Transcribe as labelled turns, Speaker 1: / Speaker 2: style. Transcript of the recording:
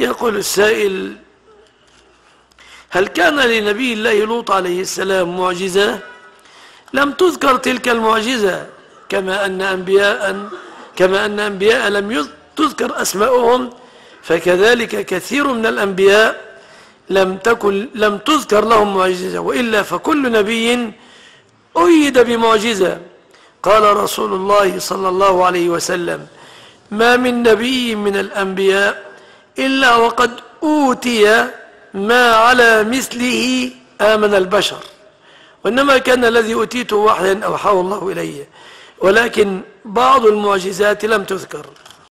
Speaker 1: يقول السائل هل كان لنبي الله لوط عليه السلام معجزة؟ لم تذكر تلك المعجزة كما أن أنبياء كما أن أنبياء لم تذكر أسماؤهم فكذلك كثير من الأنبياء لم تكن لم تذكر لهم معجزة وإلا فكل نبي أيد بمعجزة. قال رسول الله صلى الله عليه وسلم ما من نبي من الأنبياء إلا وقد أوتي ما على مثله آمن البشر. وإنما كان الذي أوتيته وحيا أوحاه الله إليه. ولكن بعض المعجزات لم تذكر.